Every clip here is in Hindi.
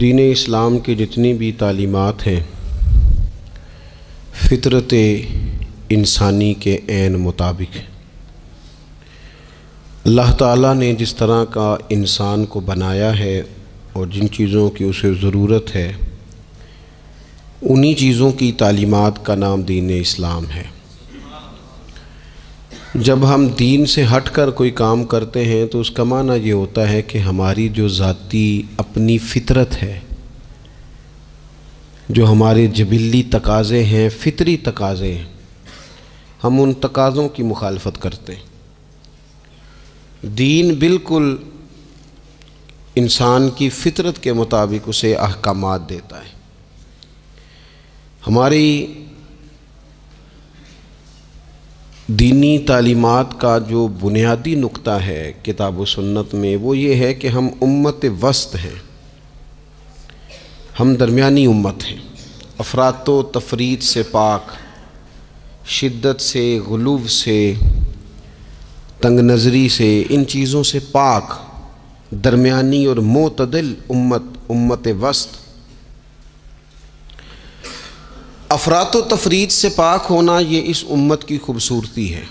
दीन इस्लाम की जितनी भी तालीमात हैं, फ़ितरत इंसानी के ऐन मुताबिक। अल्लाह ताला ने जिस तरह का इंसान को बनाया है और जिन चीज़ों की उसे ज़रूरत है, उन्हीं चीज़ों की तालीमात का नाम दीन इस्लाम है। जब हम दीन से हट कर कोई काम करते हैं तो उसका माना ये होता है कि हमारी जो ज़ाती अपनी फ़ितरत है, जो हमारे जबिल्ली तकाज़े हैं, फ़ितरी तकाज़े हैं, हम उन तकाज़ों की मुखालफत करते हैं। दीन बिल्कुल इंसान की फ़ितरत के मुताबिक उसे अहकाम देता है। हमारी दीनी तालीमात का जो बुनियादी नुक्ता है किताब सुन्नत में, वो ये है कि हम उम्मत वस्त हैं। हम दरमियानी उम्मत हैं। अफरात तफरीत से पाक, शिद्दत से गलूब से, तंग नज़री से, इन चीज़ों से पाक दरमियानी और मतदिल उम्मत उम्मत वस्त अफरात तफरीत से पाक होना ये इस उम्मत की खूबसूरती है।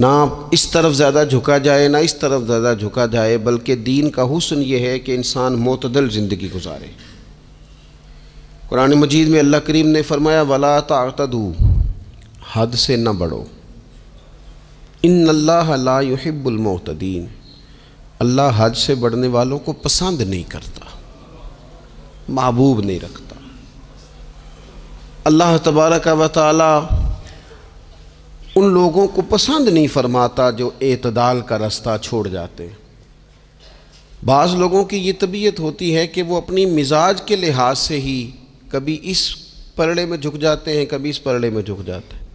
ना इस तरफ़ ज़्यादा झुका जाए, ना इस तरफ़ ज़्यादा झुका जाए, बल्कि दीन का हुसन ये है कि इंसान मतदल ज़िंदगी गुजारे। कुरान मजीद में अल्लाह करीम ने फरमाया, वला तातदू, हद से न बढ़ो। इन अल्लाह अल्लाह हद से बढ़ने वालों को पसंद नहीं करता, महबूब नहीं रखता। अल्लाह तबारक व ताली उन लोगों को पसंद नहीं फरमाता जो एतदाल का रास्ता छोड़ जाते। बाज़ लोगों की ये तबीयत होती है कि वो अपनी मिजाज के लिहाज से ही कभी इस परड़े में झुक जाते हैं, कभी इस परड़े में झुक जाते हैं।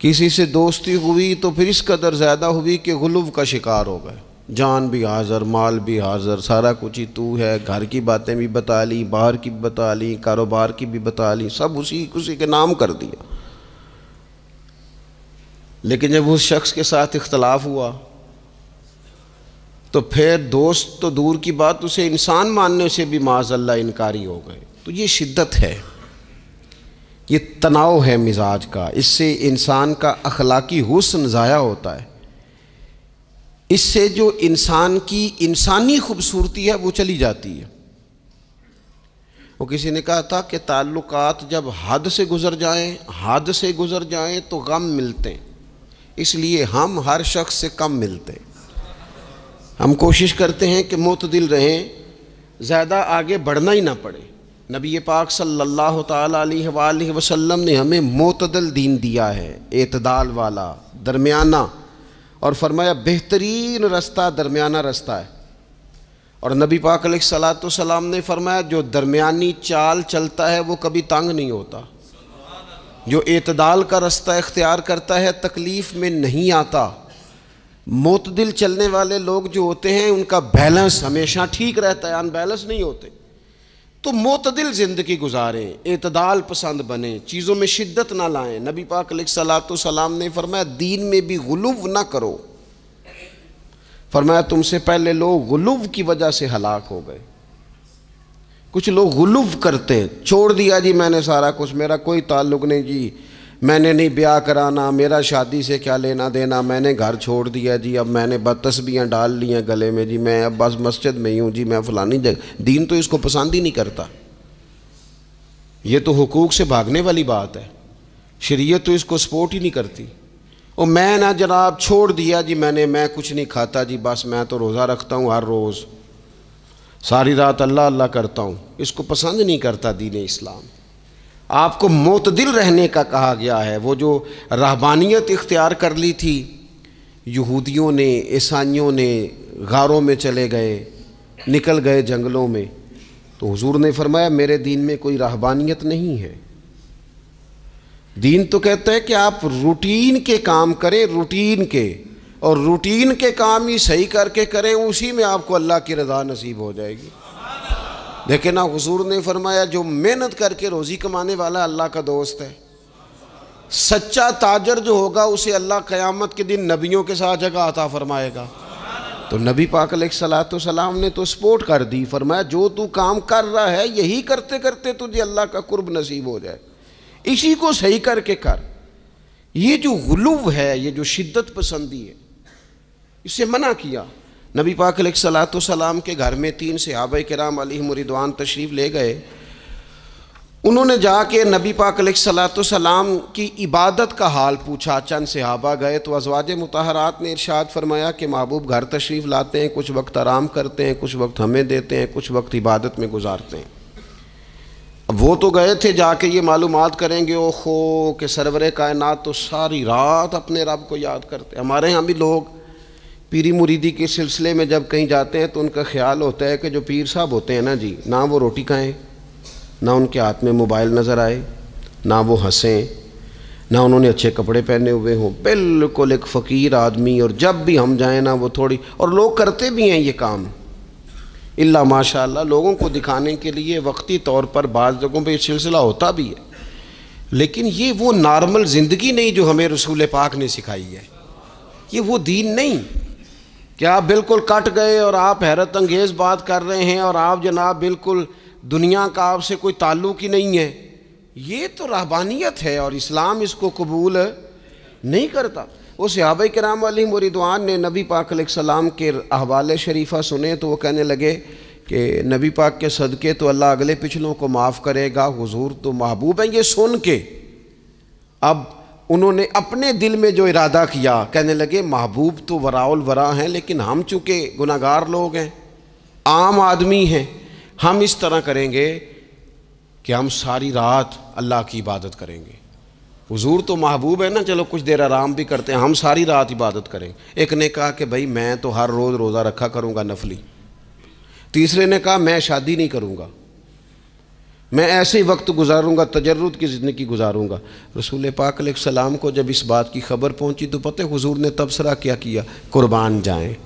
किसी से दोस्ती हुई तो फिर इस कदर ज़्यादा हुई कि गुलूब का शिकार हो गए। जान भी हाज़र, माल भी हाज़र, सारा कुछ ही तू है। घर की बातें भी बता ली, बाहर की भी बता ली, कारोबार की भी बता ली, सब उसी उसी के नाम कर दिया। लेकिन जब उस शख्स के साथ इख्तलाफ हुआ तो फिर दोस्त तो दूर की बात, उसे इंसान मानने से भी माजल्ला इनकारी हो गए। तो ये शिद्दत है। ये तनाव है मिजाज का। इससे इंसान का अखलाकी हुसन ज़ाया होता है। इससे जो इंसान की इंसानी खूबसूरती है, वो चली जाती है। वो किसी ने कहा था कि ताल्लुकात जब हद से गुज़र जाएँ, हद से गुज़र जाएँ तो गम मिलते हैं। इसलिए हम हर शख्स से कम मिलते हैं। हम कोशिश करते हैं कि मुतदिल रहें, ज़्यादा आगे बढ़ना ही ना पड़े। नबी पाक सल्लल्लाहु अलैहि वसल्लम ने हमें मोतदल दीन दिया है, एतदाल वाला, दरमियाना। और फरमाया, बेहतरीन रास्ता, दरमियाना रास्ता है। और नबी पाक सलाम ने फरमाया, जो दरमियानी चाल चलता है, वो कभी तंग नहीं होता। जो एतदाल का रास्ता इख्तियार करता है, तकलीफ़ में नहीं आता। मोतदिल चलने वाले लोग जो होते हैं, उनका बैलेंस हमेशा ठीक रहता है, अनबैलेंस नहीं होते। तो मोतदिल ज़िंदगी गुजारें एतदाल पसंद बने, चीज़ों में शिद्दत ना लाएँ। नबी पाक सलाम ने फरमाया, दीन में भी गुलूव ना करो। फरमाया, तुमसे पहले लोग गुलूव की वजह से हलाक हो गए। कुछ लोग गुलूव करते छोड़ दिया जी मैंने सारा कुछ, मेरा कोई ताल्लुक नहीं जी। मैंने नहीं ब्याह कराना, मेरा शादी से क्या लेना देना? मैंने घर छोड़ दिया जी, अब मैंने बस तस्बियाँ डाल ली हैं गले में जी। मैं अब बस मस्जिद में ही हूँ जी, मैं फ़लानी जगह दीन तो इसको पसंद ही नहीं करता। ये तो हुकूक से भागने वाली बात है। शरीयत तो इसको सपोर्ट ही नहीं करती। और मैं ना जनाब छोड़ दिया जी मैंने, मैं कुछ नहीं खाता जी, बस मैं तो रोज़ा रखता हूँ हर रोज़। सारी रात अल्लाह अल्लाह करता हूँ। इसको पसंद नहीं करता दीन इस्लाम। आपको मोतदिल रहने का कहा गया है। वो जो रहबानियत इख्तियार कर ली थी, यहूदियों ने, ईसाइयों ने, गारों में चले गए, निकल गए जंगलों में तो हुजूर ने फरमाया, मेरे दीन में कोई रहबानियत नहीं है। दीन तो कहता है कि आप रूटीन के काम करें, रूटीन के, और रूटीन के काम ही सही करके करें, उसी में आपको अल्लाह की रज़ा नसीब हो जाएगी। लेकिन ना हुजूर ने फरमाया, जो मेहनत करके रोज़ी कमाने वाला अल्लाह का दोस्त है। सच्चा ताजर जो होगा, उसे अल्लाह क़यामत के दिन नबियों के साथ जगह आता फरमाएगा। तो नबी पाक सलाम ने तो सपोर्ट कर दी, फरमाया, जो तू काम कर रहा है, यही करते करते तुझे अल्लाह का कुर्ब नसीब हो जाए। इसी को सही करके कर। ये जो गुलूब है, ये जो शिद्दत पसंदी है, इसे मना किया। नबी पाक सलाम के घर में तीन सहाब कराम अली मुरिदवान तशरीफ़ ले गए। उन्होंने जाके नबी पाक सलाम की इबादत का हाल पूछा। चंद सहाबा गए तो अजवाज मतहरात ने इरशाद फरमाया कि महबूब घर तशरीफ़ लाते हैं, कुछ वक्त आराम करते हैं, कुछ वक्त हमें देते हैं, कुछ वक्त इबादत में गुजारते हैं। अब वो तो गए थे जाके ये मालूम करेंगे ओ खो के सरवर कायनात तो सारी रात अपने रब को याद करते हमारे यहाँ भी लोग पीरी मुरीदी के सिलसिले में जब कहीं जाते हैं तो उनका ख्याल होता है कि जो पीर साहब होते हैं ना जी, ना वो रोटी खाएँ, ना उनके हाथ में मोबाइल नज़र आए, ना वो हंसें, ना उन्होंने अच्छे कपड़े पहने हुए हों। बिल्कुल एक फ़कीर आदमी और जब भी हम जाएँ ना वो थोड़ी, और लोग करते भी हैं ये काम। इल्ला माशाल्लाह, लोगों को दिखाने के लिए वक्ती तौर पर बाज़ जगहों पर यह सिलसिला होता भी है। लेकिन ये वो नॉर्मल ज़िंदगी नहीं जो हमें रसूल पाक ने सिखाई है। ये वो दीन नहीं। कि आप बिल्कुल कट गए और आप हैरत अंगेज़ बात कर रहे हैं और आप जनाब बिल्कुल दुनिया का आपसे कोई ताल्लुक ही नहीं है? ये तो रहबानियत है और इस्लाम इसको कबूल नहीं करता। वो सहाब कराम वाली मुरिदवान ने नबी पाक सलाम के अहवाल शरीफा सुने तो वो कहने लगे कि नबी पाक के सदक़े तो अल्लाह अगले पिछलों को माफ़ करेगा, हुजूर तो महबूब हैं ये सुन के। अब उन्होंने अपने दिल में जो इरादा किया, कहने लगे, महबूब तो वराउल वरा हैं, लेकिन हम चूँकि गुनागार लोग हैं, आम आदमी हैं, हम इस तरह करेंगे कि हम सारी रात अल्लाह की इबादत करेंगे। हुजूर तो महबूब है ना, चलो कुछ देर आराम भी करते हैं, हम सारी रात इबादत करें एक ने कहा कि भाई, मैं तो हर रोज़ रोज़ा रखा करूँगा नफली। तीसरे ने कहा, मैं शादी नहीं करूँगा। मैं ऐसे ही वक्त गुजारूँगा, तजर्रुद की ज़िंदगी गुजारूँगा। रसूल पाक सलाम को जब इस बात की खबर पहुँची तो पते हुजूर ने तबसरा क्या किया? कुर्बान जाएँ।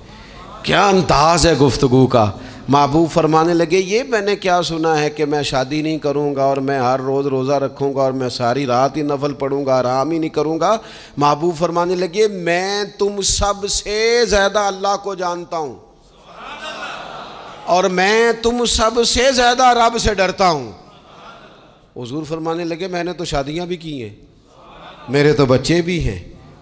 क्या अंदाज है गुफ्तगु का? महबूब फरमाने लगे, ये मैंने क्या सुना है कि मैं शादी नहीं करूँगा और मैं हर रोज़ रोज़ा रखूँगा और मैं सारी रात ही नफल पढ़ूँगा, आराम ही नहीं करूँगा? महबूब फरमाने लगे, मैं तुम सबसे ज़्यादा अल्लाह को जानता हूँ और मैं तुम सबसे ज़्यादा रब से डरता हूँ। हजूर फरमाने लगे, मैंने तो शादियाँ भी की हैं, मेरे तो बच्चे भी हैं।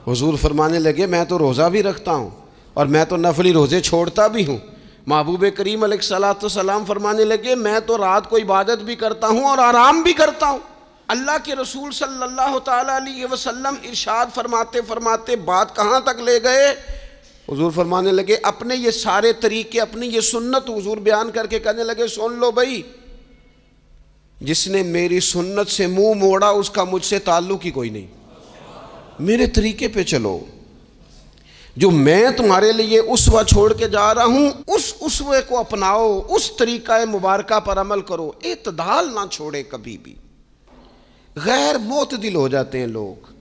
हजूर फरमाने लगे, मैं तो रोज़ा भी रखता हूँ और मैं तो नफली रोज़े छोड़ता भी हूँ। महबूब करीम सलाम फरमाने लगे, मैं तो रात को इबादत भी करता हूँ और आराम भी करता हूँ। अल्लाह के रसूल सल्लल्लाहु अलैहि वसल्लम इरशाद फरमाते फरमाते बात कहाँ तक ले गए? हुजूर फरमाने लगे, अपने ये सारे तरीके, अपनी ये सुन्नत हुजूर बयान करके कहने लगे, सुन लो भाई जिसने मेरी सुन्नत से मुँह मोड़ा, उसका मुझसे ताल्लुक ही कोई नहीं। मेरे तरीके पे चलो। जो मैं तुम्हारे लिए उसवा छोड़ के जा रहा हूँ, उस उसवे को अपनाओ, उस तरीका मुबारक पर अमल करो। इतदाल ना छोड़े कभी भी। गैर मोत दिल हो जाते हैं लोग।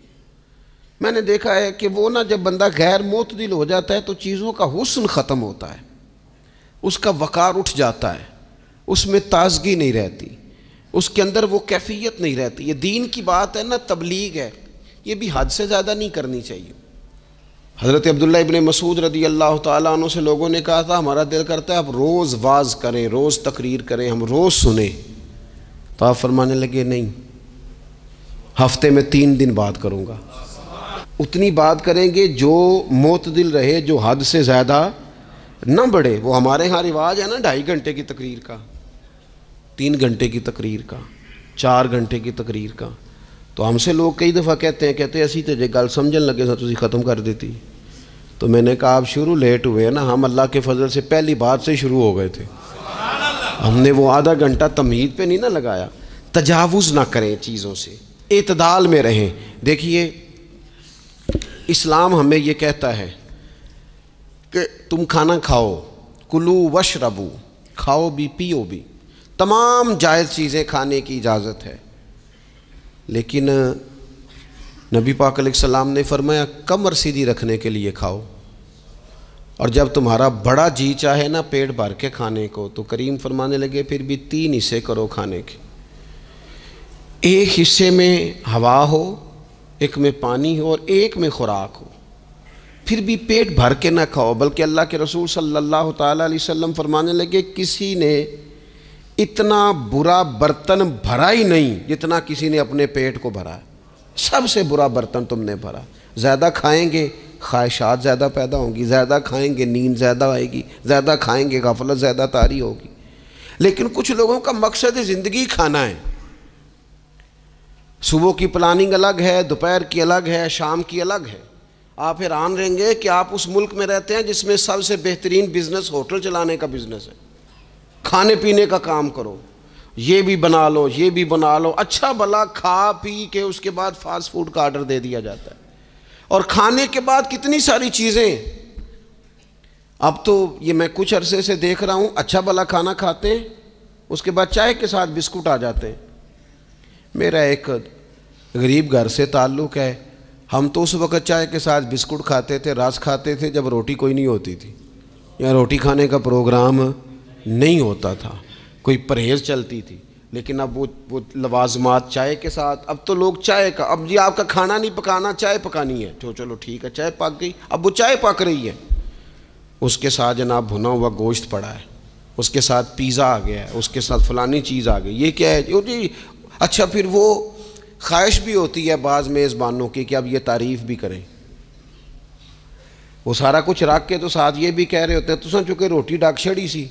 मैंने देखा है कि वो ना जब बंदा गैर मोत दिल हो जाता है तो चीज़ों का हुस्न ख़त्म होता है। उसका वकार उठ जाता है। उसमें ताजगी नहीं रहती। उसके अंदर वो कैफियत नहीं रहती। ये दीन की बात है, ना तबलीग है। ये भी हद से ज़्यादा नहीं करनी चाहिए। हज़रत अब्दुल्ला इबन मसूद रदी अल्लाह तु से लोगों ने कहा था, हमारा दिल करता है, आप रोज़ वाज करें, रोज़ तकरीर करें, हम रोज़ सुने। तो आप फरमाने लगे, नहीं, हफ़्ते में तीन दिन बात करूँगा। उतनी बात करेंगे जो मोत दिल रहे, जो हद से ज़्यादा न बढ़े। वो हमारे यहाँ रिवाज है ना, ढाई घंटे की तकरीर का। तीन घंटे की तकरीर का, चार घंटे की तकरीर का। तो हमसे लोग कई दफ़ा कहते हैं कहते हैं असी तो जे गल समझन लगे तो ख़त्म कर देती। तो मैंने कहा, आप शुरू लेट हुए हैं ना, हम अल्लाह के फजल से पहली बात से शुरू हो गए थे। हमने वो आधा घंटा तमीद पे नहीं ना लगाया। तजावुज़ ना करें चीज़ों से एतदाल में रहें। देखिए, इस्लाम हमें ये कहता है कि तुम खाना खाओ, कुलू वश रबू खाओ भी, पियो भी। तमाम जायज़ चीज़ें खाने की इजाज़त है। लेकिन, नबी पाक सलाम ने फरमाया कमर सीधी रखने के लिए खाओ। और जब तुम्हारा बड़ा जी चाहे ना पेट भर के खाने को तो करीम फरमाने लगे, फिर भी तीन हिस्से करो खाने के। एक हिस्से में हवा हो, एक में पानी हो और एक में खुराक हो। फिर भी पेट भर के ना खाओ, बल्कि अल्लाह के रसूल सल्लल्लाहु अलैहि वसल्लम फरमाने लगे, किसी ने इतना बुरा बर्तन भरा ही नहीं जितना किसी ने अपने पेट को भरा। सबसे बुरा बर्तन तुमने भरा। ज़्यादा खाएँगे, ख्वाहिशात ज़्यादा पैदा होंगी। ज़्यादा खाएँगे, नींद ज़्यादा आएगी। ज़्यादा खाएँगे, गफलत ज़्यादा तारी होगी। लेकिन कुछ लोगों का मकसद ज़िंदगी खाना है। सुबह की प्लानिंग अलग है, दोपहर की अलग है, शाम की अलग है। आप हैरान रहेंगे कि आप उस मुल्क में रहते हैं जिसमें सबसे बेहतरीन बिज़नेस होटल चलाने का बिज़नेस है। खाने पीने का काम करो। ये भी बना लो, ये भी बना लो। अच्छा भला खा पी के उसके बाद फास्ट फ़ूड का ऑर्डर दे दिया जाता है। और खाने के बाद कितनी सारी चीज़ें। अब तो ये मैं कुछ अरसे से देख रहा हूँ अच्छा भला खाना खाते हैं, उसके बाद चाय के साथ बिस्कुट आ जाते हैं। मेरा एक गरीब घर से ताल्लुक़ है। हम तो उस वक़्त चाय के साथ बिस्कुट खाते थे, रस खाते थे, जब रोटी कोई नहीं होती थी। या रोटी खाने का प्रोग्राम नहीं होता था। कोई परहेज़ चलती थी, लेकिन अब वो वो लवाजमात चाय के साथ, अब तो लोग चाय का, अब जी आपका खाना नहीं पकाना, चाय पकानी है। तो चलो ठीक है, चाय पक गई, अब वो चाय पक रही है। उसके साथ जनाब भुना हुआ गोश्त पड़ा है, उसके साथ पिज़्ज़ा आ गया है, उसके साथ फलानी चीज़ आ गई। ये क्या है? जी जी अच्छा फिर वो ख्वाहिश भी होती है बाज़ मेज़बानों की कि अब ये तारीफ़ भी करें। वो सारा कुछ रख के तो साथ ये भी कह रहे होते हैं, तुसा चूँकि रोटी डाक छड़ी सी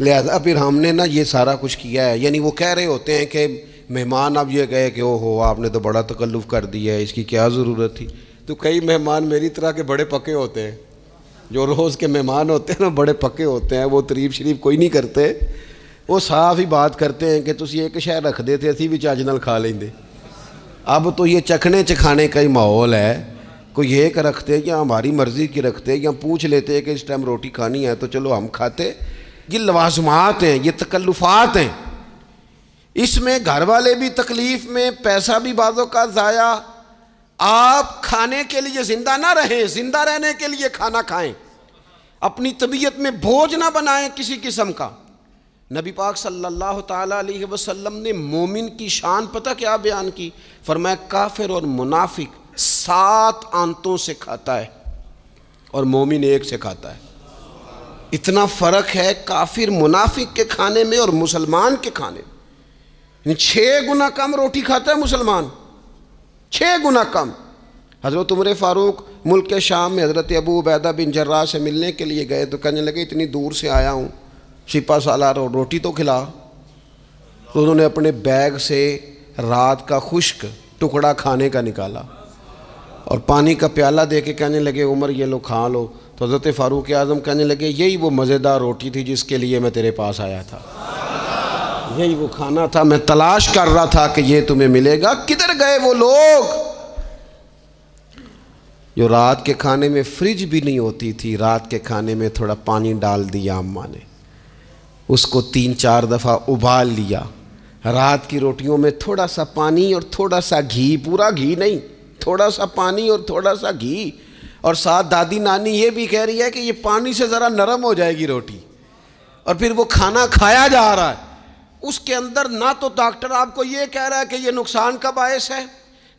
लिहाजा फिर हमने ना ये सारा कुछ किया है। यानी वो कह रहे होते हैं कि मेहमान अब ये कहे कि ओहो, आपने तो बड़ा तकल्लुफ़ कर दिया है, इसकी क्या ज़रूरत थी? तो कई मेहमान मेरी तरह के बड़े पक्के होते हैं। जो रोज़ के मेहमान होते हैं ना, बड़े पक्के होते हैं, वो तरीफ शरीफ कोई नहीं करते। वो साफ़ ही बात करते हैं कि तुम एक शहर रख देते असी भी चज न खा लेंगे अब तो ये चखने चखाने का ही माहौल है। कोई एक रखते या हमारी मर्ज़ी की रखते या पूछ लेते कि इस टाइम रोटी खानी है तो चलो हम खाते। ये लवाजमात हैं, ये तकल्लुफ़ात हैं। इसमें घर वाले भी तकलीफ़ में, पैसा भी बाज़ों का ज़ाया। आप खाने के लिए ज़िंदा ना रहें, ज़िंदा रहने के लिए खाना खाएँ। अपनी तबीयत में बोझ ना बनाएँ किसी किस्म का। नबी पाक सल्लल्लाहु अलैहि वसल्लम ने मोमिन की शान, पता क्या बयान की? फरमाया, काफिर और मुनाफिक सात आंतों से खाता है और मोमिन एक से खाता है। इतना फ़र्क है काफिर मुनाफिक के खाने में और मुसलमान के खाने में। छः गुना कम रोटी खाता है मुसलमान। छः गुना कम। हज़रत उमर फ़ारूक मुल्क के शाम में हज़रत अबू उबैदा बिन जर्रा से मिलने के लिए गए तो कहने लगे, इतनी दूर से आया हूँ। छिपा सालार और रोटी तो खिला। तो उन्होंने अपने बैग से रात का खुश्क टुकड़ा खाने का निकाला और पानी का प्याला दे के कहने लगे, उमर, ये लो, खा लो। तो हज़रत फ़ारूक आज़म कहने लगे, यही वो मज़ेदार रोटी थी जिसके लिए मैं तेरे पास आया था। यही वो खाना था, मैं तलाश कर रहा था कि ये तुम्हें मिलेगा। किधर गए वो लोग? जो रात के खाने में फ्रिज भी नहीं होती थी, रात के खाने में थोड़ा पानी डाल दिया अम्मा ने। उसको तीन चार दफ़ा उबाल लिया। रात की रोटियों में थोड़ा सा पानी और थोड़ा सा घी, पूरा घी नहीं, थोड़ा सा पानी और थोड़ा सा घी। और साथ दादी नानी ये भी कह रही है कि ये पानी से ज़रा नरम हो जाएगी रोटी। और फिर वो खाना खाया जा रहा है। उसके अंदर ना तो डॉक्टर आपको ये कह रहा है कि ये नुकसान का बायस है,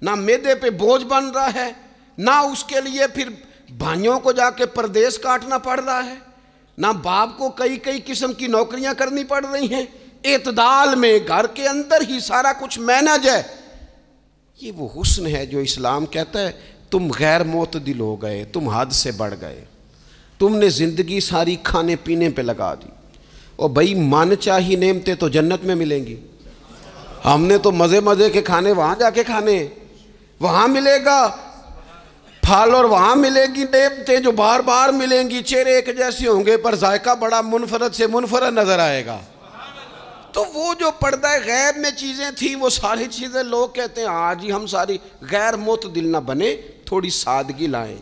ना मैदे पे बोझ बन रहा है, ना उसके लिए फिर भाइयों को जाके परदेश काटना पड़ रहा है, ना बाप को कई कई किस्म की नौकरियाँ करनी पड़ रही हैं। एतदाल में घर के अंदर ही सारा कुछ मैनेज है। ये वो हुस्न है जो इस्लाम कहता है तुम गैर मोतदिल हो गए, तुम हद से बढ़ गए। तुमने ज़िंदगी सारी खाने पीने पे लगा दी। और भाई, मन चाही नेमते तो जन्नत में मिलेंगी। हमने तो मज़े मज़े के खाने, वहाँ जाके खाने। वहाँ मिलेगा। फल और वहाँ मिलेगी नेमते जो बार बार मिलेंगी। चेहरे एक जैसे होंगे, पर जायका बड़ा मुनफरद से मुनफरद नज़र आएगा। तो वो जो पर्दा गैब में चीज़ें थी, वो सारी चीज़ें लोग कहते हैं हाँ जी हम सारी गैर मोत दिल ना बने थोड़ी सादगी लाएँ,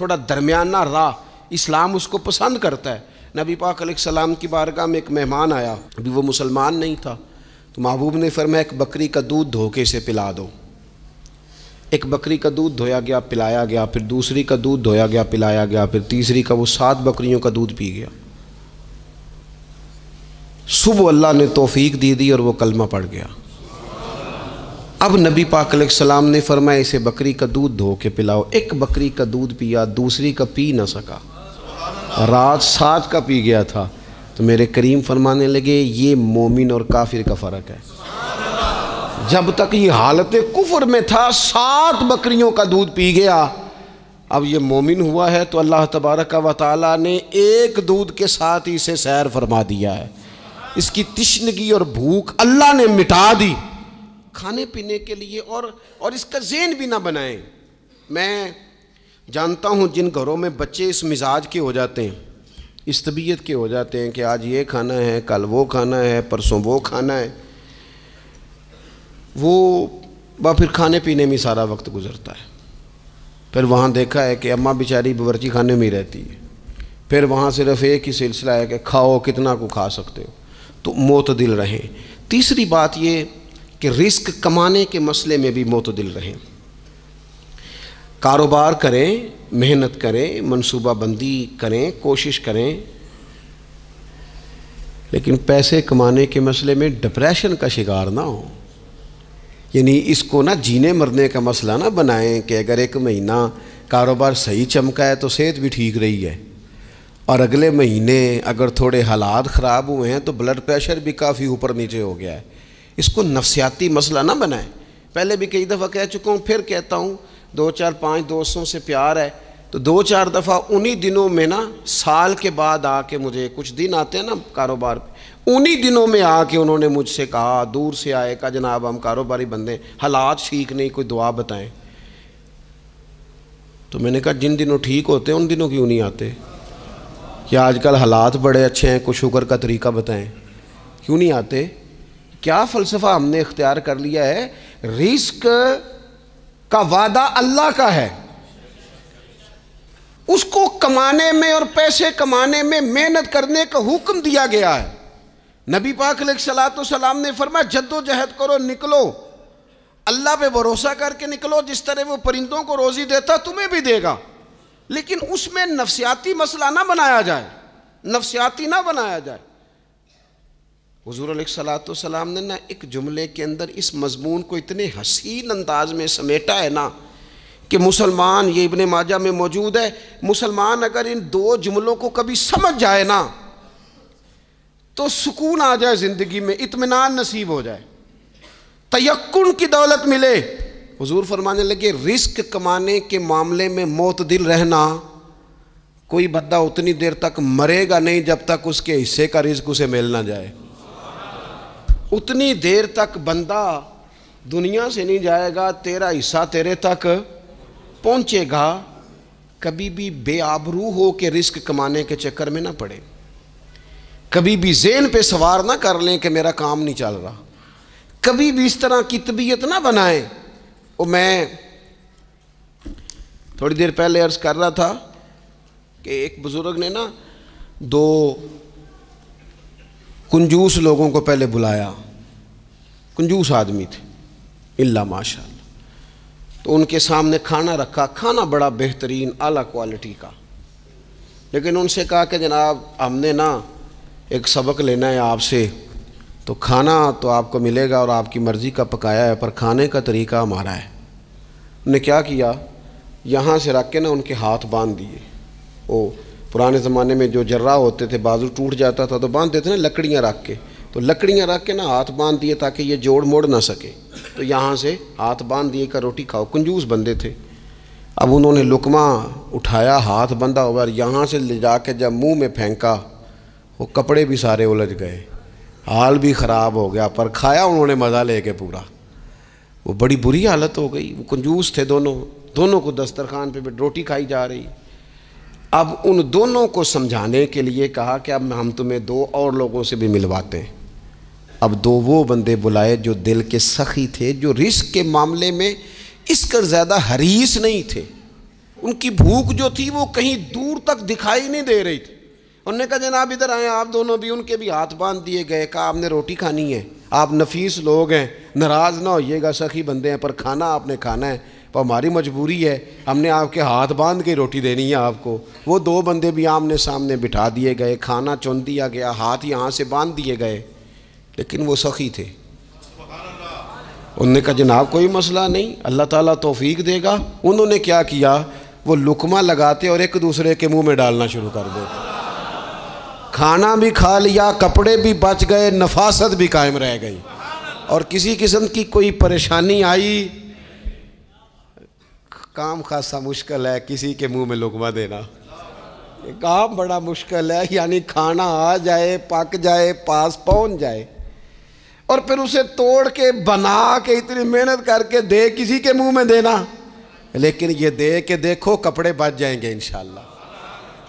थोड़ा दरमियाना राह इस्लाम उसको पसंद करता है। नबी पाक सलाम की बारगाह में एक मेहमान आया, अभी वो मुसलमान नहीं था। तो महबूब ने फरमाया, एक बकरी का दूध धोखे से पिला दो। एक बकरी का दूध धोया गया, पिलाया गया, फिर दूसरी का दूध धोया गया, पिलाया गया, फिर तीसरी का वो सात बकरियों का दूध पी गया। सुबह अल्लाह ने तोफीक दी दी और वो कलमा पड़ गया। अब नबी पाक सलाम ने फरमाया, इसे बकरी का दूध धो के पिलाओ। एक बकरी का दूध पिया, दूसरी का पी ना सका। रात सात का पी गया था। तो मेरे करीम फरमाने लगे, ये मोमिन और काफिर का फ़र्क है। जब तक ये हालत कुफर में था, सात बकरियों का दूध पी गया। अब ये मोमिन हुआ है तो अल्लाह तबारक व ताली ने एक दूध के साथ ही इसे सैर फरमा दिया है। इसकी तिश्नगी और भूख अल्लाह ने मिटा दी। खाने पीने के लिए और और इसका जेन भी ना बनाएँ। मैं जानता हूँ जिन घरों में बच्चे इस मिजाज के हो जाते हैं, इस तबीयत के हो जाते हैं कि आज ये खाना है, कल वो खाना है, परसों वो खाना है। वो वह फिर खाने पीने में सारा वक्त गुजरता है। फिर वहाँ देखा है कि अम्मा बेचारी बवर्ची खाने में ही रहती है। फिर वहाँ सिर्फ़ एक ही सिलसिला है कि खाओ, कितना को खा सकते हो। तो मोतदिल रहें। तीसरी बात ये कि रिस्क कमाने के मसले में भी मोतदिल रहें। कारोबार करें, मेहनत करें मंसूबाबंदी करें, कोशिश करें, लेकिन पैसे कमाने के मसले में डिप्रेशन का शिकार ना हो। यानी इसको ना जीने मरने का मसला ना बनाएँ कि अगर एक महीना कारोबार सही चमका है तो सेहत भी ठीक रही है। और अगले महीने अगर थोड़े हालात ख़राब हुए हैं तो ब्लड प्रेशर भी काफ़ी ऊपर नीचे हो गया है। इसको नफसियाती मसला ना बनाए। पहले भी कई दफ़ा कह चुका हूँ, फिर कहता हूँ, दो चार पाँच दोस्तों से प्यार है तो दो चार दफ़ा उन्हीं दिनों में ना, साल के बाद आके मुझे कुछ दिन आते हैं ना कारोबार पे, उन्हीं दिनों में आके उन्होंने मुझसे कहा, दूर से आए का जनाब, हम कारोबारी बंदे हालात ठीक नहीं, कोई दुआ बताएँ। तो मैंने कहा, जिन दिनों ठीक होते हैं, उन दिनों क्यों नहीं आते? कि आजकल हालात बड़े अच्छे हैं, कुछ शुक्र का तरीका बताएँ। क्यों नहीं आते? क्या फ़लसफ़ा हमने इख्तियार कर लिया है? रिस्क का वादा अल्लाह का है। उसको कमाने में और पैसे कमाने में मेहनत करने का हुक्म दिया गया है। नबी पाक सलाम ने फरमाया, जद्दोजहद करो, निकलो। अल्लाह पे भरोसा करके निकलो, जिस तरह वो परिंदों को रोज़ी देता, तुम्हें भी देगा। लेकिन उसमें नफसियाती मसला ना बनाया जाए। नफसियाती ना बनाया जाए। हजूर सलाम ने ना एक जुमले के अंदर इस मजमून को इतने हसीन अंदाज में समेटा है ना कि मुसलमान ये इबन माजा में मौजूद है। मुसलमान अगर इन दो जुमलों को कभी समझ जाए ना तो सुकून आ जाए ज़िंदगी में इतमान नसीब हो जाए। तयक्न की दौलत मिले। हुजूर फरमाने लगे, रिस्क कमाने के मामले में मौत दिल रहना, कोई बद्दा उतनी देर तक मरेगा नहीं जब तक उसके हिस्से का रिस्क उसे मिल ना जाए। उतनी देर तक बंदा दुनिया से नहीं जाएगा, तेरा हिस्सा तेरे तक पहुंचेगा। कभी भी बेआबरू हो के रिस्क कमाने के चक्कर में ना पड़े। कभी भी जेन पे सवार ना कर लें कि मेरा काम नहीं चल रहा। कभी भी इस तरह की तबीयत ना बनाए। वो मैं थोड़ी देर पहले अर्ज़ कर रहा था कि एक बुज़ुर्ग ने ना दो कंजूस लोगों को पहले बुलाया। कंजूस आदमी थे। इल्ला माशा तो उनके सामने खाना रखा। खाना बड़ा बेहतरीन, आला क्वालिटी का। लेकिन उनसे कहा कि, जनाब, हमने ना एक सबक लेना है आपसे। तो खाना तो आपको मिलेगा और आपकी मर्ज़ी का पकाया है, पर खाने का तरीका हमारा है। उन्होंने क्या किया? यहाँ से रख के ना उनके हाथ बाँध दिए। ओ पुराने ज़माने में जो जर्रा होते थे, बाजू टूट जाता था तो बाँध देते ना लकड़ियाँ रख के। तो लकड़ियाँ रख के ना हाथ बाँध दिए ताकि ये जोड़ मोड़ ना सके। तो यहाँ से हाथ बाँध दिए का रोटी खाओ। कंजूस बंदे थे। अब उन्होंने लुकमा उठाया, हाथ बंधा हुआ यहाँ से ले जा के जब मुँह में फेंका, वो कपड़े भी सारे उलझ गए। हाल भी ख़राब हो गया, पर खाया उन्होंने मज़ा ले के पूरा। वो बड़ी बुरी हालत हो गई। वो कंजूस थे दोनों। दोनों को दस्तरखान पे रोटी खाई जा रही। अब उन दोनों को समझाने के लिए कहा कि अब हम तुम्हें दो और लोगों से भी मिलवाते हैं। अब दो वो बंदे बुलाए जो दिल के सखी थे, जो रिस्क के मामले में इसकर ज़्यादा हरीस नहीं थे। उनकी भूख जो थी वो कहीं दूर तक दिखाई नहीं दे रही थी। उन्होंने कहा, जनाब, इधर आए आप दोनों भी उनके भी हाथ बाँध दिए गए। कहा, आपने रोटी खानी है। आप नफीस लोग हैं। नाराज़ ना होइएगा, सखी बंदे हैं, पर खाना आपने खाना है। पर हमारी मजबूरी है, हमने आपके हाथ बाँध के रोटी देनी है आपको। वो दो बंदे भी आमने सामने बिठा दिए गए, खाना चुन दिया गया, हाथ यहाँ से बाँध दिए गए, लेकिन वो सखी थे। उन्होंने कहा, जनाब, कोई मसला नहीं, अल्लाह ताला तौफीक देगा। उन्होंने क्या किया? वो लुकमा लगाते और एक दूसरे के मुँह में डालना शुरू कर देते। खाना भी खा लिया, कपड़े भी बच गए, नफासत भी कायम रह गई। और किसी किस्म की कोई परेशानी आई? काम खासा मुश्किल है, किसी के मुँह में लुकमा देना। काम बड़ा मुश्किल है, यानी खाना आ जाए, पक जाए, पास पहुँच जाए। और फिर उसे तोड़ के, बना के, इतनी मेहनत करके दे, किसी के मुँह में देना। लेकिन ये दे के देखो, कपड़े बच जाएँगे इन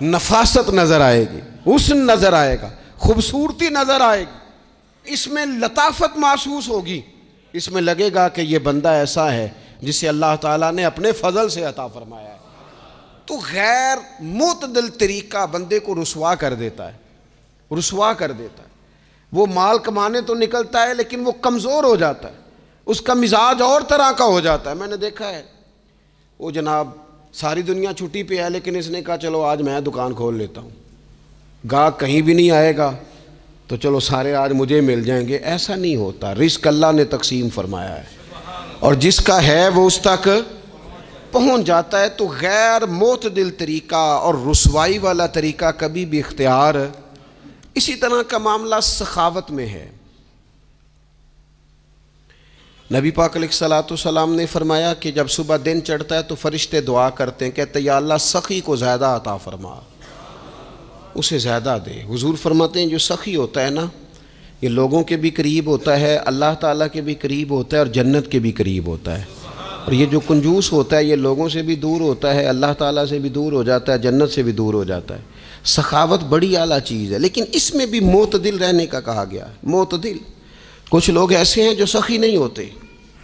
नफासत नज़र आएगी, हुसन नज़र आएगा, खूबसूरती नज़र आएगी। इसमें लताफत महसूस होगी। इसमें लगेगा कि ये बंदा ऐसा है जिसे अल्लाह ताला ने अपने फजल से अता फरमाया है। तो गैर मुतदिल तरीका बंदे को रसवा कर देता है, रसवा कर देता है। वो माल कमाने तो निकलता है, लेकिन वो कमज़ोर हो जाता है, उसका मिजाज और तरह का हो जाता है। मैंने देखा है वो जनाब, सारी दुनिया छुट्टी पे है, लेकिन इसने कहा, चलो, आज मैं दुकान खोल लेता हूँ। गाहक कहीं भी नहीं आएगा तो चलो सारे आज मुझे मिल जाएँगे। ऐसा नहीं होता। रिस्क अल्लाह ने तकसीम फरमाया है। और जिसका है वो उस तक पहुँच जाता है। तो गैर मोतदिल तरीका और रसवाई वाला तरीका कभी भी इख्तियार इसी तरह का मामला सखावत में है। नबी पाक सलाम ने फरमाया कि जब सुबह दिन चढ़ता है तो फरिश्ते दुआ करते हैं, कहते या अल्लाह, सखी को ज़्यादा अता फरमा। उसे ज़्यादा दे। हुजूर फरमाते हैं, जो सखी होता है ना ये लोगों के भी करीब होता है, अल्लाह ताला के भी करीब होता है और जन्नत के भी करीब होता है। और ये जो कंजूस होता है, ये लोगों से भी दूर होता है, अल्लाह ताला से भी दूर हो जाता है, जन्नत से भी दूर हो जाता है। सखावत बड़ी आला चीज़ है, लेकिन इसमें भी मोतदिल रहने का कहा गया है, मोतदिल। कुछ लोग ऐसे हैं जो सखी नहीं होते।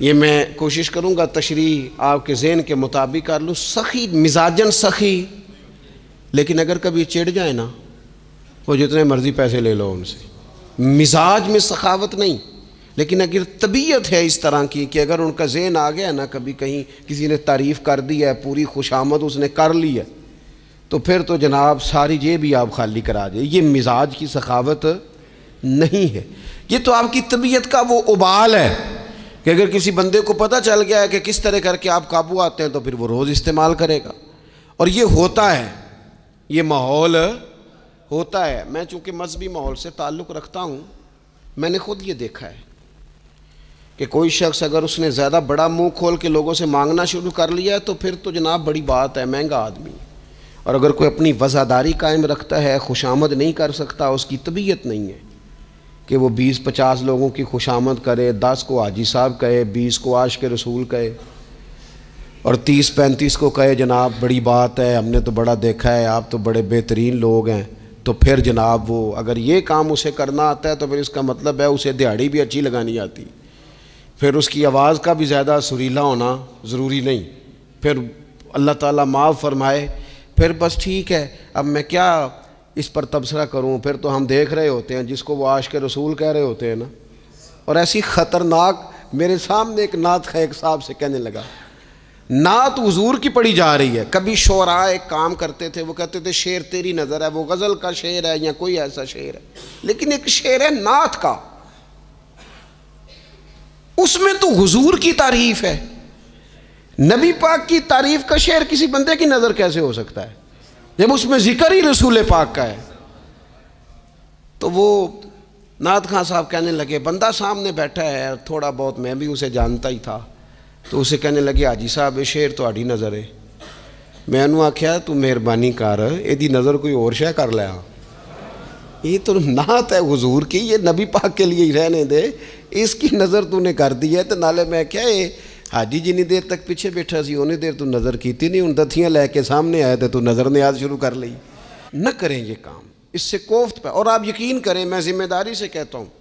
ये मैं कोशिश करूँगा तशरी आपके जहन के मुताबिक कर लूँ। सखी, मिजाजन सखी, लेकिन अगर कभी चिढ़ जाए ना, वो जितने मर्ज़ी पैसे ले लो उनसे। मिजाज में सखावत नहीं। लेकिन अगर तबीयत है इस तरह की कि अगर उनका जेन आ गया ना, कभी कहीं किसी ने तारीफ़ कर दी है, पूरी खुशामद उसने कर ली है तो फिर तो जनाब सारी जेब भी आप खाली करा दे। ये मिजाज की सखावत नहीं है। ये तो आपकी तबीयत का वो उबाल है कि अगर किसी बंदे को पता चल गया है कि किस तरह करके आप काबू आते हैं तो फिर वो रोज़ इस्तेमाल करेगा। और ये होता है, ये माहौल होता है। मैं चूँकि मजहबी माहौल से ताल्लुक़ रखता हूँ, मैंने ख़ुद ये देखा है कि कोई शख्स अगर उसने ज़्यादा बड़ा मुँह खोल के लोगों से मांगना शुरू कर लिया तो फिर तो जनाब बड़ी बात है, महँगा आदमी और अगर कोई अपनी वज़ादारी कायम रखता है, खुशामद नहीं कर सकता, उसकी तबीयत नहीं है कि वो बीस पचास लोगों की खुशामद करे, दस को हाजी साहब कहे, बीस को आश के रसूल कहे और तीस पैंतीस को कहे, जनाब बड़ी बात है, हमने तो बड़ा देखा है, आप तो बड़े बेहतरीन लोग हैं। तो फिर जनाब वो, अगर ये काम उसे करना आता है तो फिर इसका मतलब है उसे दिहाड़ी भी अच्छी लगानी आती। फिर उसकी आवाज़ का भी ज़्यादा सुरीला होना ज़रूरी नहीं। फिर अल्लाह ताला माफ़ फरमाए, फिर बस ठीक है, अब मैं क्या इस पर तबसरा करूँ? फिर तो हम देख रहे होते हैं, जिसको वो आश के रसूल कह रहे होते हैं ना। और ऐसी ख़तरनाक मेरे सामने एक नात खैक साहब से कहने लगा नात हजूर की पढ़ी जा रही है। कभी शोरा एक काम करते थे, वो कहते थे, शेर तेरी नज़र है, वो गज़ल का शेर है या कोई ऐसा शेर है? लेकिन एक शेर है नात का। उसमें तो हजूर की तारीफ़ है। नबी पाक की तारीफ़ का शेर किसी बंदे की नज़र कैसे हो सकता है? जब उसमें ज़िक्र ही रसूल पाक का है। तो वो नाद खां साहब कहने लगे, बंदा सामने बैठा है, थोड़ा बहुत मैं भी उसे जानता ही था। तो उसे कहने लगे, हाजी साहब, ये शेर तो नज़र है। मैं उन्होंने आख्या, तू मेहरबानी कर यदी नज़र कोई और शह कर लिया ये तो नात है हजूर की, ये नबी पाक के लिए ही रहने दे। इसकी नज़र तूने कर दी है तो नाले मैं क्या ये हाजी जिनी देर तक पीछे बैठा सी, उन्नी देर तू नज़र की नहीं हूँ दथियाँ लैके सामने आए तो तू नज़र ने न्याज शुरू कर ली न करें ये काम, इससे कोफ्त पे, और आप यकीन करें, मैं ज़िम्मेदारी से कहता हूँ,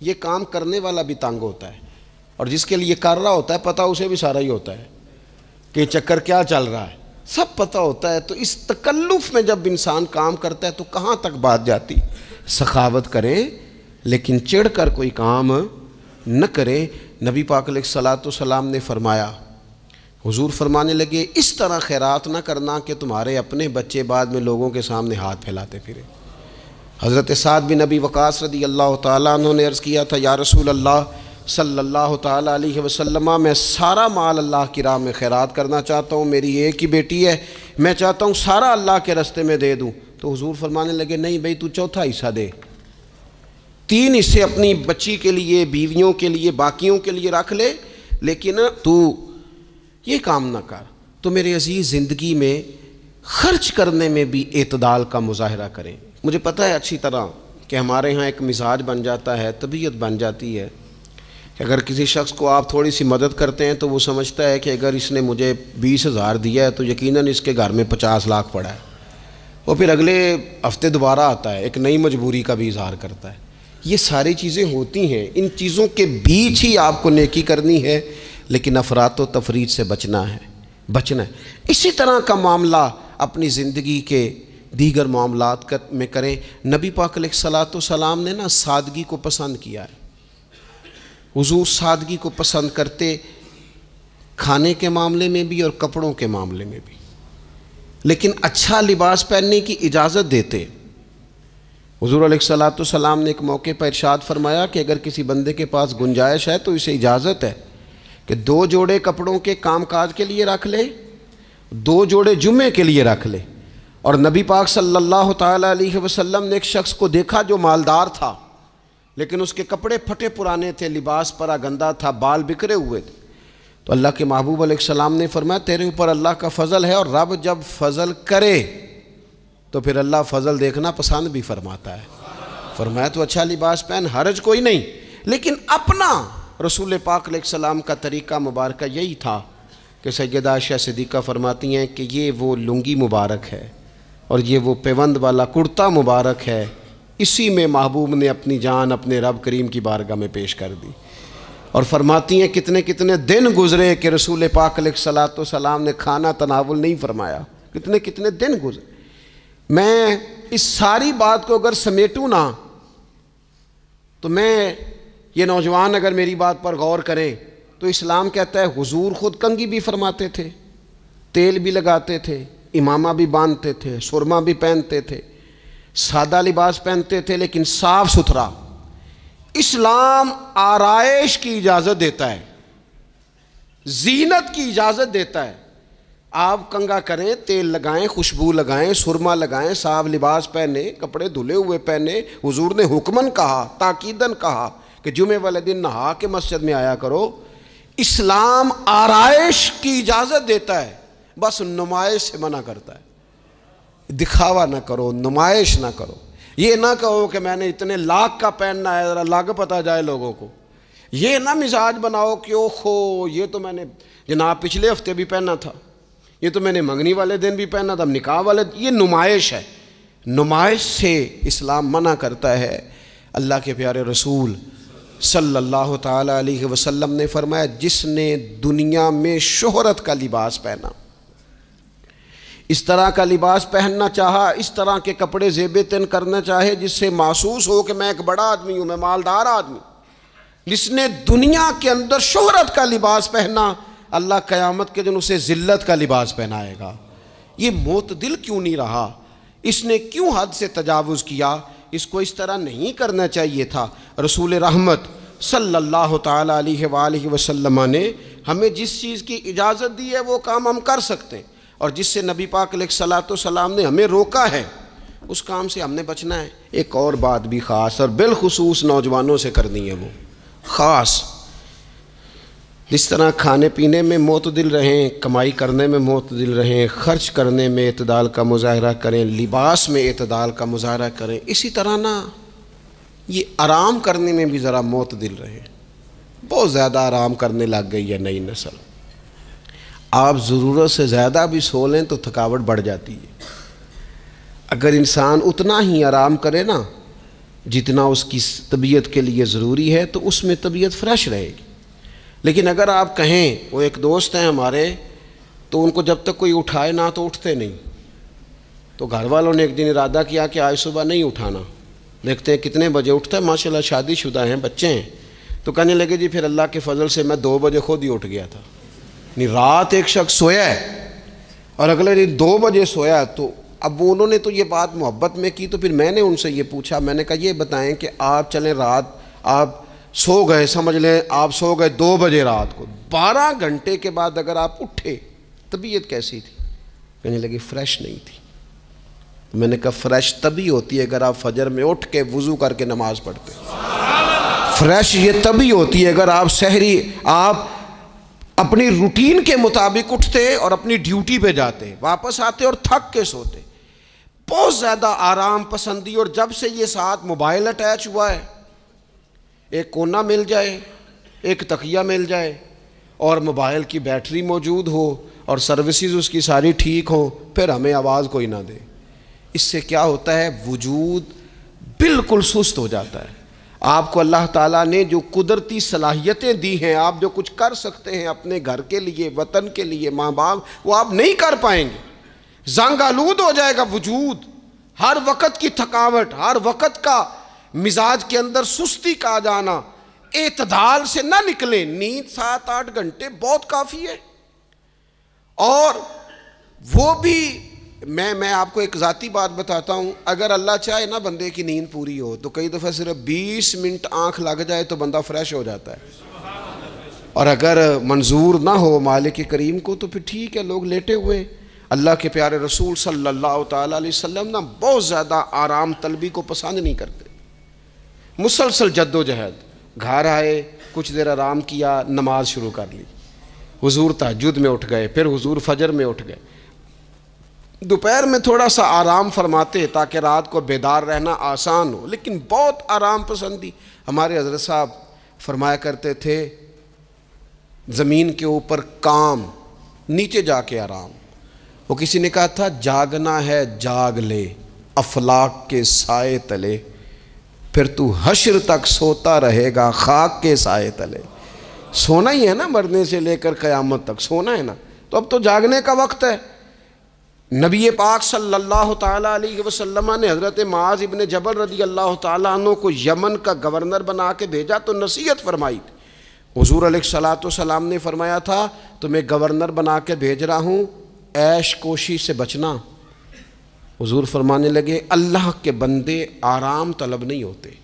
ये काम करने वाला भी तंग होता है। और जिसके लिए कर रहा होता है, पता उसे भी सारा ही होता है कि चक्कर क्या चल रहा है। सब पता होता है तो इस तकल्लुफ़ में जब इंसान काम करता है तो कहाँ तक बात जाती? सखावत करें, लेकिन चिढ़ कर कोई काम न करें। नबी पाक सलाम ने फरमाया, हुजूर फरमाने लगे, इस तरह खैरात ना करना कि तुम्हारे अपने बच्चे बाद में लोगों के सामने हाथ फैलाते फिरे। हज़रत साद बिन नबी वक़ास रदी अल्लाह तुमने अर्ज़ किया था, या रसूल अल्लाह सल्लल्लाहु अलैहि वसल्लम, मैं सारा माल अल्लाह की राह में खैरात करना चाहता हूँ, मेरी एक ही बेटी है, मैं चाहता हूँ सारा अल्लाह के रस्ते में दे दूँ। तो हुजूर फरमाने लगे, नहीं भाई, तू चौथा हिस्सा दे। तीन हिस्से अपनी बच्ची के लिए, बीवियों के लिए, बाकियों के लिए रख ले, लेकिन तू ये काम ना कर। तो मेरे अज़ीज़, ज़िंदगी में खर्च करने में भी एतदाल का मुजाहरा करें। मुझे पता है अच्छी तरह कि हमारे यहाँ एक मिजाज बन जाता है, तबीयत बन जाती है कि अगर किसी शख्स को आप थोड़ी सी मदद करते हैं तो वो समझता है कि अगर इसने मुझे बीस हज़ार दिया है तो यकीनन इसके घर में पचास लाख पड़ा है। वो फिर अगले हफ़्ते दोबारा आता है, एक नई मजबूरी का भी इजहार करता है। ये सारी चीज़ें होती हैं। इन चीज़ों के बीच ही आपको नेकी करनी है, लेकिन अफरात व तफरीत से बचना है। बचना है। इसी तरह का मामला अपनी ज़िंदगी के दीगर मामलात में करें। नबी पाक सलाम ने ना सादगी को पसंद किया है। हुजूर सादगी को पसंद करते खाने के मामले में भी और कपड़ों के मामले में भी। लेकिन अच्छा लिबास पहनने की इजाज़त देते। हजूर सलाम ने एक मौके पर इरशाद फरमाया कि अगर किसी बंदे के पास गुंजाइश है तो इसे इजाज़त है कि दो जोड़े कपड़ों के कामकाज के लिए रख ले, दो जोड़े जुमे के लिए रख ले। और नबी पाक सल्लल्लाहु अलैहि वसल्लम ने एक शख्स को देखा जो मालदार था। लेकिन उसके कपड़े फटे पुराने थे, लिबास परा गंदा था, बाल बिखरे हुए थे। तो अल्लाह के महबूब सलाम ने फरमाया, तेरे ऊपर अल्लाह का फ़ज़ल है और रब जब फ़ज़ल करे तो फिर अल्लाह फ़ज़ल देखना पसंद भी फरमाता है। फरमाया तो अच्छा लिबास पहन, हरज कोई नहीं। लेकिन अपना रसूल पाक सलाम का तरीक़ा मुबारक यही था कि सैद आशा सदीक़ा फरमाती हैं कि ये वो लुंगी मुबारक है और ये वो पेवंद वाला कुर्ता मुबारक है इसी में महबूब ने अपनी जान अपने रब करीम की बारगाह में पेश कर दी। और फरमाती हैं, कितने कितने दिन गुजरे कि रसूल पाक सलात सलाम ने खाना तनावुल नहीं फरमाया। कितने कितने दिन गुजरे। मैं इस सारी बात को अगर समेटूँ ना तो मैं ये नौजवान अगर मेरी बात पर गौर करें तो इस्लाम कहता है, हुजूर ख़ुद कंगी भी फरमाते थे, तेल भी लगाते थे, इमामा भी बांधते थे, सुरमा भी पहनते थे। सादा लिबास पहनते थे, लेकिन साफ़ सुथरा। इस्लाम आरइश की इजाज़त देता है, जीनत की इजाज़त देता है। आप कंगा करें, तेल लगाएँ, खुशबू लगाएँ, सुरमा लगाएँ, साफ़ लिबास पहने, कपड़े धुले हुए पहने, हुजूर ने हुक्मन कहा, ताकीदन कहा कि जुमे वाले दिन नहा के मस्जिद में आया करो। इस्लाम आरइश की इजाज़त देता है, बस नुमाइश से मना करता है। दिखावा ना करो, नुमाइश ना करो। ये ना कहो कि मैंने इतने लाख का पहनना है ज़रा लाग पता जाए लोगों को। ये ना मिजाज बनाओ कि ओ खो ये तो मैंने, जनाब पिछले हफ़्ते भी पहना था, ये तो मैंने मंगनी वाले दिन भी पहना था, निकाह वाले, ये नुमाइश है। नुमाइश से इस्लाम मना करता है अल्लाह के प्यारे रसूल सल्लल्लाहु अलैहि वसल्लम ने फरमाया, जिसने दुनिया में शोहरत का लिबास पहना इस तरह का लिबास पहनना चाहा, इस तरह के कपड़े जेब तन करना चाहे, जिससे महसूस हो कि मैं एक बड़ा आदमी हूँ, मैं मालदार आदमी जिसने दुनिया के अंदर शोहरत का लिबास पहना, अल्लाह क़यामत के दिन उसे ज़िल्लत का लिबास पहनाएगा। ये मोत दिल क्यों नहीं रहा? इसने क्यों हद से तजावुज़ किया? इसको इस तरह नहीं करना चाहिए था। रसूल रहमत सल्लल्लाहु अलैहि वसल्लम ने हमें जिस चीज़ की इजाज़त दी है, वो काम हम कर सकते हैं। और जिससे नबी पाक सलाम ने हमें रोका है, उस काम से हमने बचना है। एक और बात भी ख़ास और बिलखसूस नौजवानों से करनी है वो। ख़ास, जिस तरह खाने पीने में मोतदिल रहें, कमाई करने में मोतदिल रहें, ख़र्च करने में अतदाल का मुजाहरा करें, लिबास में अतदाल का मुजाहरा करें, इसी तरह ना, ये आराम करने में भी ज़रा मोतदिल रहें। बहुत ज़्यादा आराम करने लग गई है नई नस्ल। आप ज़रूरत से ज़्यादा भी सो लें तो थकावट बढ़ जाती है। अगर इंसान उतना ही आराम करे ना, जितना उसकी तबीयत के लिए ज़रूरी है तो उसमें तबीयत फ्रेश रहेगी। लेकिन अगर आप कहें, वो एक दोस्त हैं हमारे तो उनको जब तक कोई उठाए ना तो उठते नहीं। तो घर वालों ने एक दिन इरादा किया कि आज सुबह नहीं उठाना। देखते हैं कितने बजे उठता है, माशाल्लाह शादीशुदा हैं, बच्चे हैं। तो कहने लगे, जी, फिर अल्लाह के फजल से मैं दो बजे खुद ही उठ गया था। नहीं, रात एक शख्स सोया है और अगले दिन दो बजे सोया तो अब उन्होंने तो ये बात मोहब्बत में की तो फिर मैंने उनसे ये पूछा, मैंने कहा, ये बताएँ कि आप चलें रात, आप सो गए, समझ लें, आप सो गए दो बजे रात को, बारह घंटे के बाद अगर आप उठे, तबीयत कैसी थी? कहने लगी, फ्रेश नहीं थी। मैंने कहा, फ्रेश तभी होती है अगर आप फजर में उठ के वज़ू करके नमाज़ पढ़ते फ्रेश ये तभी होती है अगर आप शहरी, आप अपनी रूटीन के मुताबिक उठते और अपनी ड्यूटी पे जाते, वापस आते और थक के सोते। बहुत ज़्यादा आराम पसंदी और जब से ये साथ मोबाइल अटैच हुआ है, एक कोना मिल जाए, एक तकिया मिल जाए और मोबाइल की बैटरी मौजूद हो और सर्विसेज़ उसकी सारी ठीक हो, फिर हमें आवाज़ कोई ना दे। इससे क्या होता है? वजूद बिल्कुल सुस्त हो जाता है। आपको अल्लाह ताला ने जो कुदरती सलाहियतें दी हैं, आप जो कुछ कर सकते हैं अपने घर के लिए, वतन के लिए माँ बाप वो आप नहीं कर पाएँगे। जंग आलूद हो जाएगा वजूद। हर वक़्त की थकावट, हर वक़्त का मिजाज के अंदर सुस्ती का जाना एतदाल से ना निकले। नींद सात आठ घंटे बहुत काफ़ी है। और वो भी मैं मैं आपको एक ज़ाती बात बताता हूँ। अगर अल्लाह चाहे ना बंदे की नींद पूरी हो तो कई दफ़ा सिर्फ़ 20 मिनट आँख लग जाए तो बंदा फ्रेश हो जाता है। और अगर मंजूर ना हो मालिक करीम को तो फिर ठीक है, लोग लेटे हुए अल्लाह के प्यारे रसूल सल्लल्लाहु अलैहि वसल्लम ना बहुत ज़्यादा आराम, तलबी को पसंद नहीं करते। मुसलसल जद्दोजहद, घर आए, कुछ देर आराम किया, नमाज़ शुरू कर ली। हुजूर तहजद में उठ गए, फिर हुजूर फजर में उठ गए। दोपहर में थोड़ा सा आराम फरमाते ताकि रात को बेदार रहना आसान हो। लेकिन बहुत आराम पसंदी हमारे हज़रत साहब फरमाया करते थे, ज़मीन के ऊपर काम, नीचे जाके आराम। वो किसी ने कहा था, जागना है, जाग ले, अफलाक के साए तले। फिर तू हशर तक सोता रहेगा, खाक के साए तले। सोना ही है ना मरने से लेकर क़यामत तक, सोना है ना। तो अब तो जागने का वक्त है। नबी पाक सल्लल्लाहु अलैहि वसल्लम ने हज़रत माज इबन जबल रदी अल्लाह तु को यमन का गवर्नर बना के भेजा तो नसीहत फरमाई हजूर सलाम ने फरमाया था तो मैं गवर्नर बना के भेज रहा हूँ, ऐश कोशी से बचना। हजूर फरमाने लगे, अल्लाह के बंदे आराम तलब नहीं होते।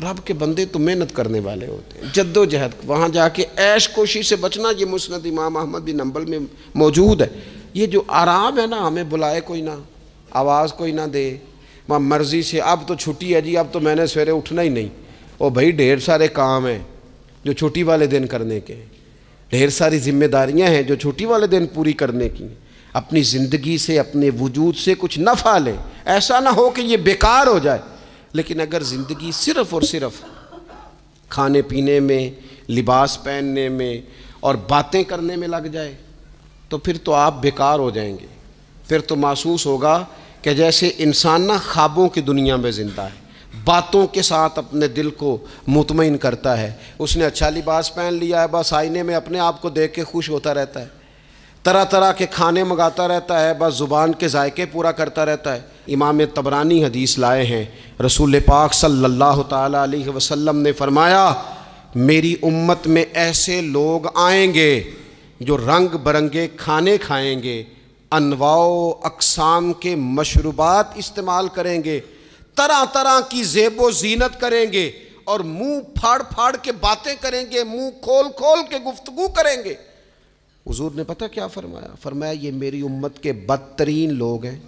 रब के बंदे तो मेहनत करने वाले होते। हैं जद्दोजहद, वहाँ जाके ऐश कोशी से बचना, ये मुस्ंद इमाम अहमद बिन नंबल में मौजूद है। ये जो आराम है ना, हमें बुलाए कोई ना, आवाज़ कोई ना दे। वहाँ मर्ज़ी से, अब तो छुट्टी है जी, अब तो मैंने सवेरे उठना ही नहीं। ओ भाई, ढेर सारे काम हैं जो छुट्टी वाले दिन करने के। ढेर सारी जिम्मेदारियाँ हैं जो छुट्टी वाले दिन पूरी करने की। अपनी ज़िंदगी से, अपने वजूद से कुछ नफ़ा लें ऐसा ना हो कि ये बेकार हो जाए। लेकिन अगर ज़िंदगी सिर्फ़ और सिर्फ़ खाने पीने में, लिबास पहनने में और बातें करने में लग जाए तो फिर तो आप बेकार हो जाएँगे। फिर तो महसूस होगा कि जैसे इंसान ना ख्वाबों की दुनिया में ज़िंदा है, बातों के साथ अपने दिल को मुतमिन करता है। उसने अच्छा लिबास पहन लिया है, बस आईने में अपने आप को देख के खुश होता रहता है। तरह तरह के खाने मंगाता रहता है, बस ज़ुबान के जायके पूरा करता रहता है। इमाम तबरानी हदीस लाए हैं, रसूल पाक सल्लल्लाहु अलैहि वसल्लम ने फरमाया, मेरी उम्मत में ऐसे लोग आएँगे जो रंग बरंगे खाने खाएँगे, अनवाओ अकसाम के मशरूबात इस्तेमाल करेंगे तरह तरह की जेबो जीनत करेंगे और मुँह फाड़ फाड़ के बातें करेंगे, मुँह खोल खोल के गुफ्तगु करेंगे। हुजूर ने पता क्या फरमाया? फरमाया, ये मेरी उम्मत के बदतरीन लोग हैं।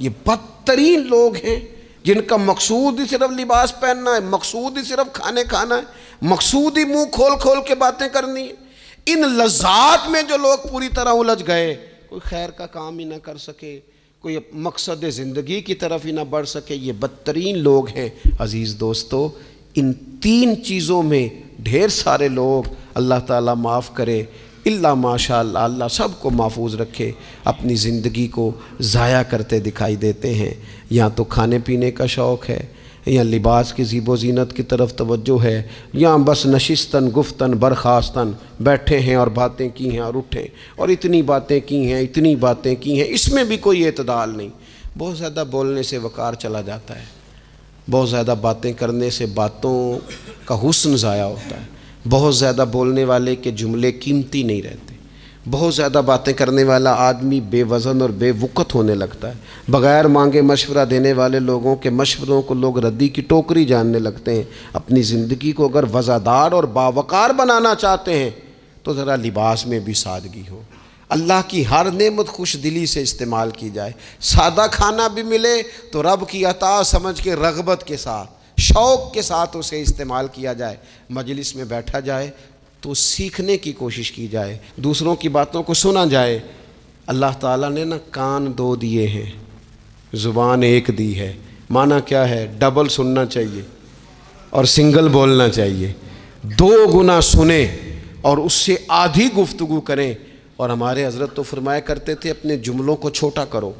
ये बदतरीन लोग हैं जिनका मकसूद ही सिर्फ़ लिबास पहनना है, मकसूद ही सिर्फ़ खाने खाना है, मकसूद ही मुँह खोल खोल के बातें करनी है। इन लजात में जो लोग पूरी तरह उलझ गए, कोई खैर का काम ही ना कर सके, कोई मकसद ज़िंदगी की तरफ़ ही ना बढ़ सके, ये बदतरीन लोग हैं। अज़ीज़ दोस्तों, इन तीन चीज़ों में ढेर सारे लोग अल्लाह ताला माफ़ करे, इल्ला माशा अल्लाह सबको महफूज रखे, अपनी ज़िंदगी को ज़ाया करते दिखाई देते हैं। या तो खाने पीने का शौक़ है या लिबास की जीबो जीनत की तरफ़ तवज्जो है, या बस नशिस्तन, गुफ्तन, बरखास्तन, बैठे हैं और बातें की हैं और उठें और इतनी बातें की हैं, इतनी बातें की हैं, इसमें भी कोई एतदाल नहीं। बहुत ज़्यादा बोलने से वकार चला जाता है। बहुत ज़्यादा बातें करने से बातों का हुस्न ज़ाया होता है। बहुत ज़्यादा बोलने वाले के जुमले कीमती नहीं रहते। बहुत ज़्यादा बातें करने वाला आदमी बेवज़न और बेवक़त होने लगता है। बग़ैर मांगे मशवरा देने वाले लोगों के मशवरों को लोग रद्दी की टोकरी जानने लगते हैं। अपनी ज़िंदगी को अगर वज़ादार और बावकार बनाना चाहते हैं तो ज़रा लिबास में भी सादगी हो। अल्लाह की हर नेमत खुश दिली से इस्तेमाल की जाए। सादा खाना भी मिले तो रब की अता समझ के, रगबत के साथ, शौक़ के साथ उसे इस्तेमाल किया जाए। मजलिस में बैठा जाए तो सीखने की कोशिश की जाए, दूसरों की बातों को सुना जाए। अल्लाह ताला ने ना कान दो दिए हैं, ज़ुबान एक दी है। माना क्या है? डबल सुनना चाहिए और सिंगल बोलना चाहिए। दो गुना सुने और उससे आधी गुफ्तगु करें। और हमारे हज़रत तो फरमाया करते थे, अपने जुमलों को छोटा करो।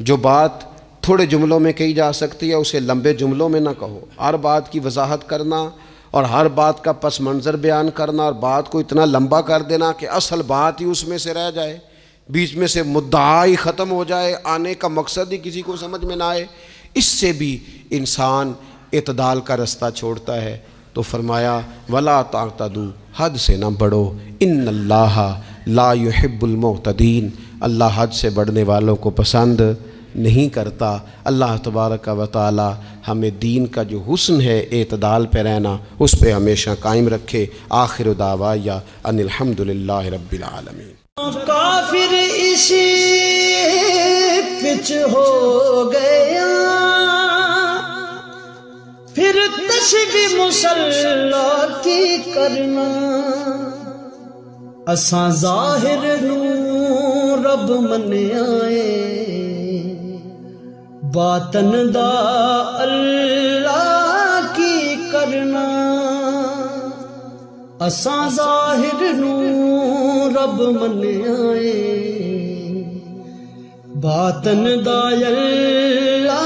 जो बात थोड़े जुमलों में कही जा सकती है, उसे लंबे जुमलों में ना कहो। हर बात की वजाहत करना और हर बात का पस मंज़र बयान करना और बात को इतना लंबा कर देना कि असल बात ही उसमें से रह जाए, बीच में से मुद्दा ही ख़त्म हो जाए, आने का मकसद ही किसी को समझ में ना आए, इससे भी इंसान इतदाल का रास्ता छोड़ता है। तो फरमाया, वला ताकतदू हद से ना बढ़ो। इन अल्लाह ला युहिब्बुल अल्लाह हद से बढ़ने वालों को पसंद। नहीं करता। अल्लाह तबारक व ताली हमें दीन का जो हुस्न है, एतदाल पे रहना, उस पर हमेशा कायम रखे। आखिर दावा या अनिलहमदिल्ला रबालमी काफिर इसी पिच हो गया। फिर तशबी मुसल्ला की करना। असा ज़ाहिर रब मन आए। बातन दा अल्लाह की करना असा जाहिर नू रब मन्ने आए बातन दा अल्लाह